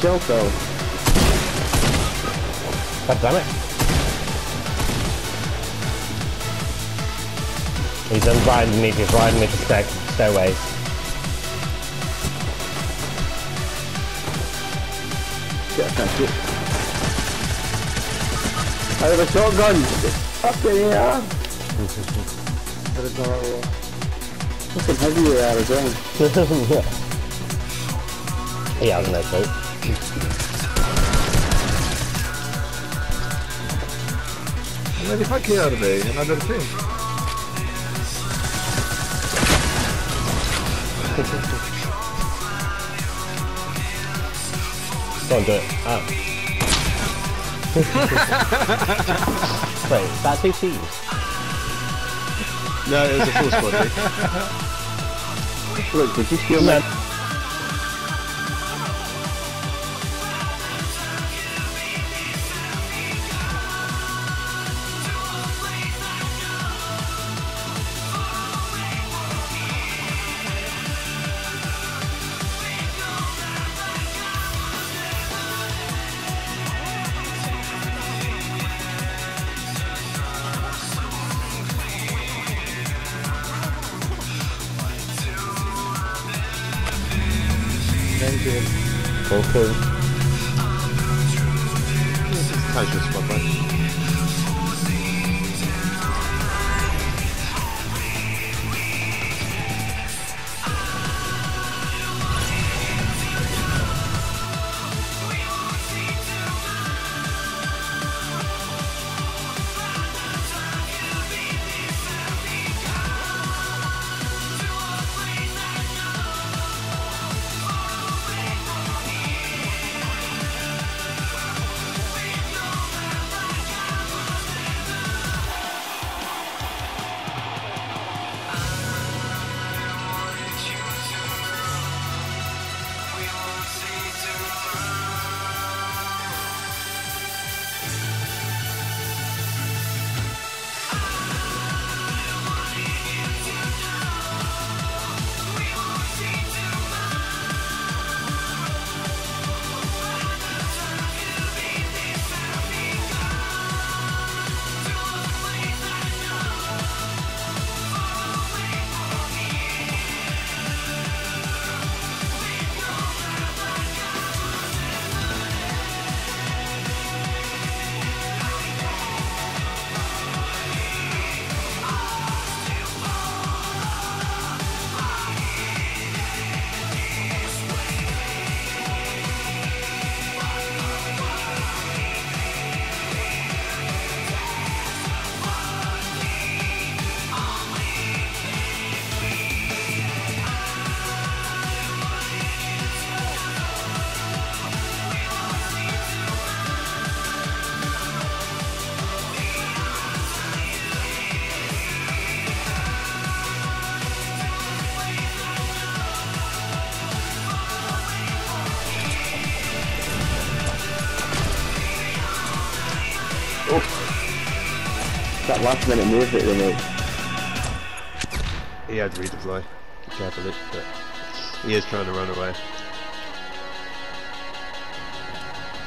Get kill though. God damn it. He's right underneath, he's right underneath the stair stairways. Shit, I can't shoot. I have a shotgun! Fucking hell! But it's not. Fucking heavy you are as well. he has no clue. Men det parkerar dig, another thing. Go on, do it. Ah. Wait, is that two teams? No, it was a full squad. mate. Look, did you steal No. my... Cool, cool. Casual squad, That last minute move that they made. He had to redeploy. Be careful it, but he is trying to run away.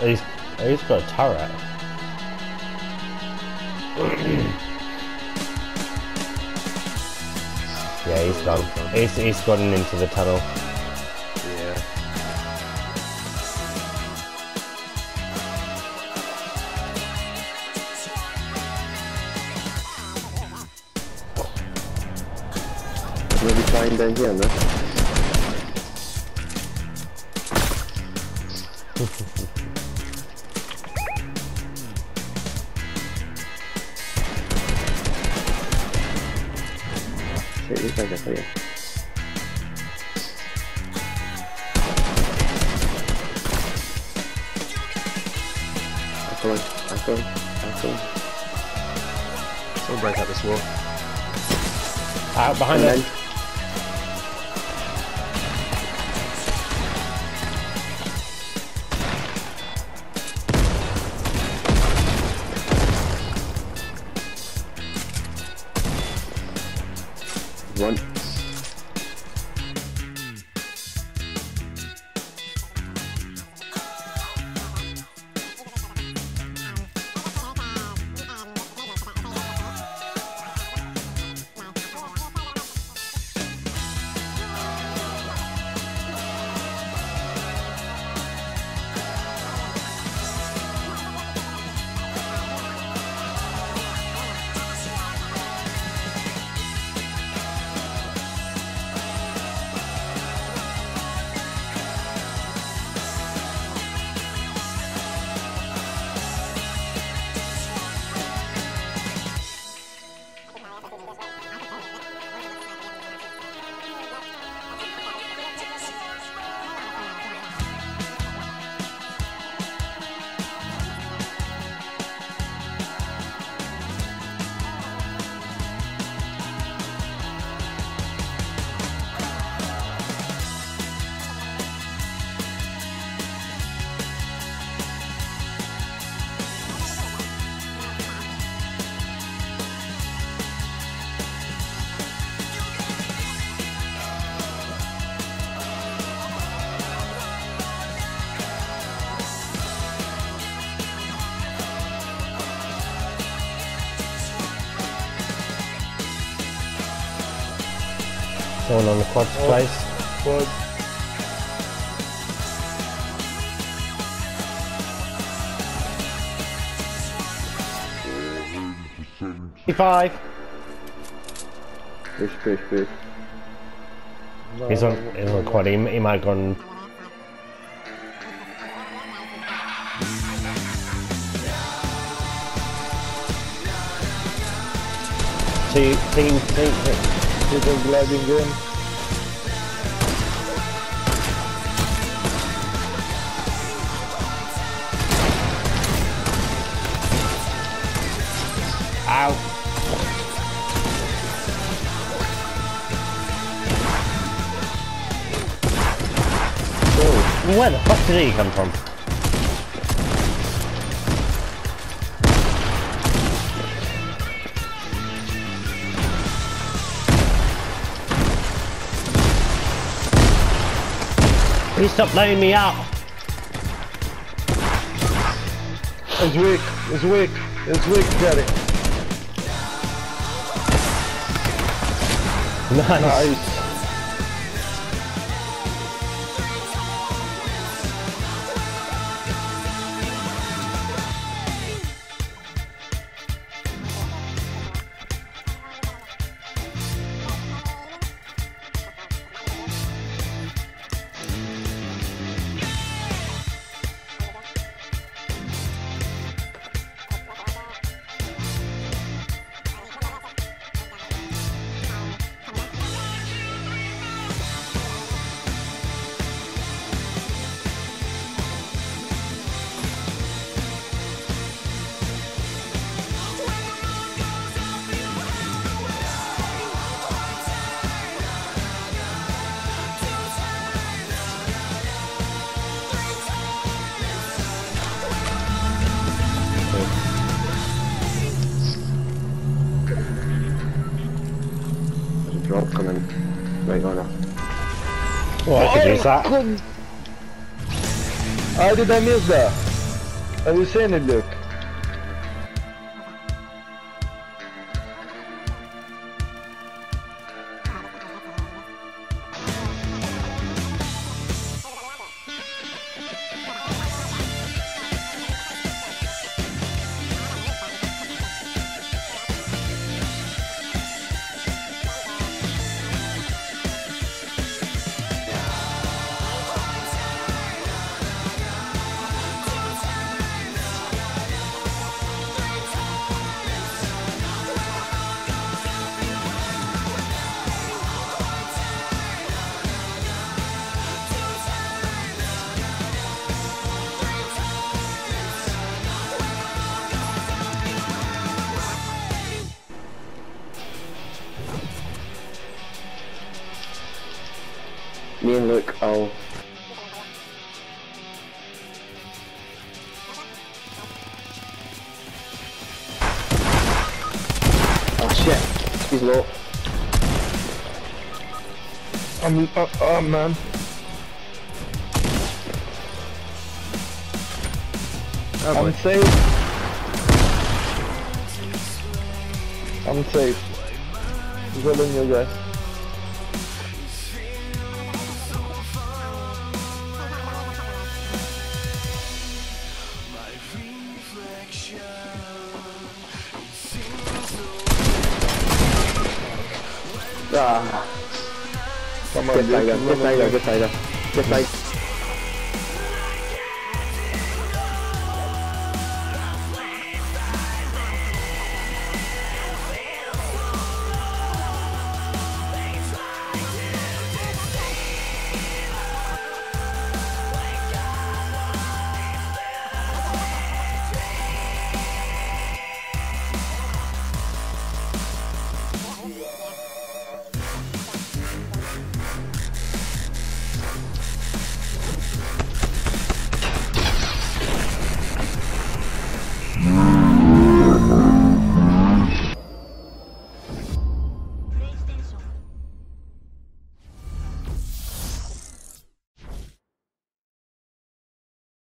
He's, he's got a turret. yeah, he's gone. He's, he's gotten into the tunnel. Maybe flying down here, no? Sí, these guys are clear. I'm coming, I'm coming, I'm coming. Someone break out this wall. Out behind And us. One. Someone on the quad place. Quad. Five. Push, push, push. No, He's on. He's on quad. He, he might have gone. Team, team, team, team. People gliding in. Out. Where the fuck did he come from? Please stop blowing me up. It's weak. It's weak. It's weak, Jerry. Nice. Nice. Drop coming right on us. Oh, I could use that. Come. How did I miss that? I was saying it, look. Look, oh. Oh shit, he's low. I'm, uh, oh man. Oh, I'm boy. safe. I'm safe. Good on you guys. à. Xong rồi, cái tay rồi, cái tay rồi, cái tay rồi. Cái tay